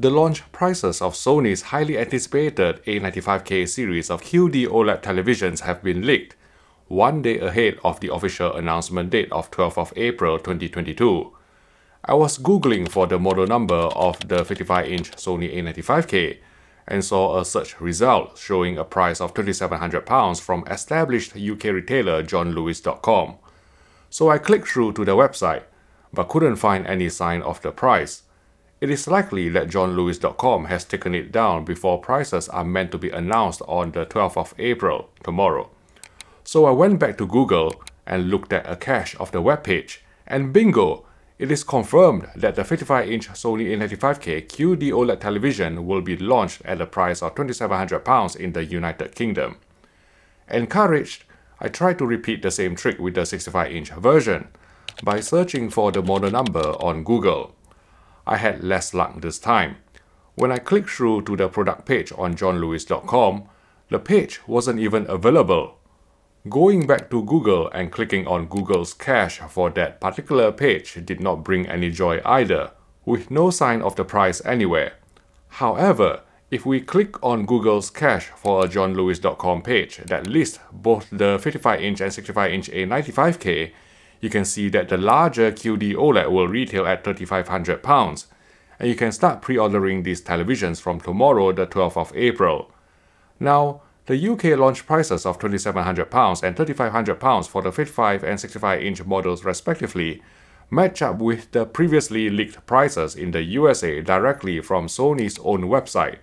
The launch prices of Sony's highly anticipated A95K series of QD OLED televisions have been leaked, one day ahead of the official announcement date of 12th of April 2022. I was googling for the model number of the 55-inch Sony A95K and saw a search result showing a price of £2,700 from established UK retailer johnlewis.com. So I clicked through to the website, but couldn't find any sign of the price. It is likely that johnlewis.com has taken it down before prices are meant to be announced on the 12th of April, tomorrow. So I went back to Google and looked at a cache of the webpage, and bingo! It is confirmed that the 55-inch Sony A95K QD OLED television will be launched at a price of £2,700 in the United Kingdom. Encouraged, I tried to repeat the same trick with the 65-inch version by searching for the model number on Google. I had less luck this time. When I clicked through to the product page on johnlewis.com, the page wasn't even available. Going back to Google and clicking on Google's cache for that particular page did not bring any joy either, with no sign of the price anywhere. However, if we click on Google's cache for a johnlewis.com page that lists both the 55-inch and 65-inch A95K, you can see that the larger QD OLED will retail at £3,500 and you can start pre-ordering these televisions from tomorrow the 12th of April. Now, the UK launch prices of £2,700 and £3,500 for the 55 and 65 inch models respectively match up with the previously leaked prices in the USA directly from Sony's own website,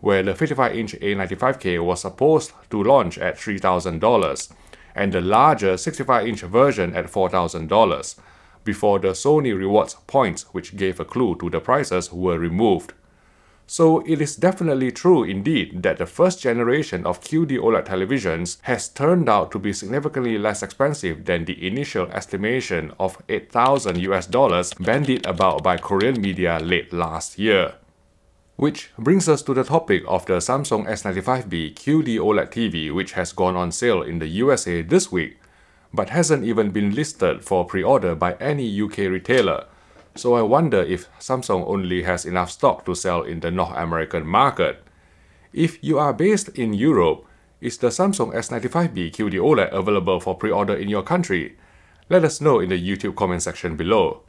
where the 55 inch A95K was supposed to launch at $3,000 and the larger 65-inch version at $4,000 before the Sony Rewards points which gave a clue to the prices were removed. So it is definitely true indeed that the first generation of QD OLED televisions has turned out to be significantly less expensive than the initial estimation of 8,000 US dollars bandied about by Korean media late last year. Which brings us to the topic of the Samsung S95B QD OLED TV which has gone on sale in the USA this week, but hasn't even been listed for pre-order by any UK retailer. So I wonder if Samsung only has enough stock to sell in the North American market. If you are based in Europe, is the Samsung S95B QD OLED available for pre-order in your country? Let us know in the YouTube comment section below.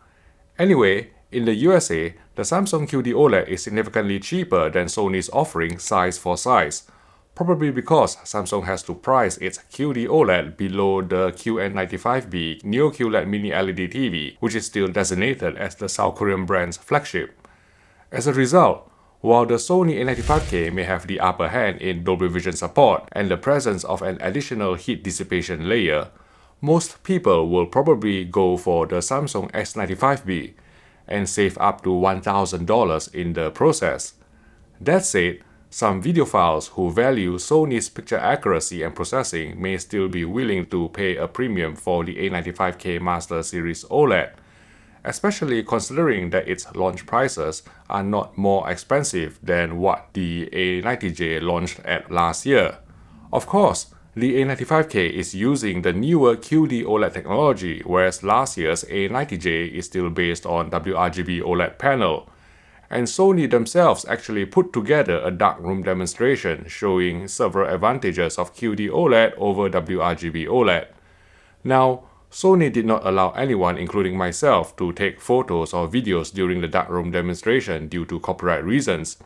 Anyway, in the USA, the Samsung QD OLED is significantly cheaper than Sony's offering size for size, probably because Samsung has to price its QD OLED below the QN95B Neo QLED Mini LED TV, which is still designated as the South Korean brand's flagship. As a result, while the Sony A95K may have the upper hand in Dolby Vision support and the presence of an additional heat dissipation layer, most people will probably go for the Samsung S95B, and save up to $1,000 in the process. That said, some videophiles who value Sony's picture accuracy and processing may still be willing to pay a premium for the A95K Master Series OLED, especially considering that its launch prices are not more expensive than what the A90J launched at last year. Of course, the A95K is using the newer QD OLED technology, whereas last year's A90J is still based on WRGB OLED panel. And Sony themselves actually put together a darkroom demonstration showing several advantages of QD OLED over WRGB OLED. Now, Sony did not allow anyone, including myself, to take photos or videos during the darkroom demonstration due to copyright reasons.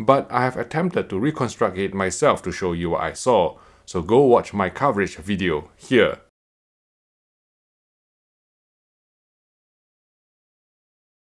But I have attempted to reconstruct it myself to show you what I saw, so go watch my coverage video here.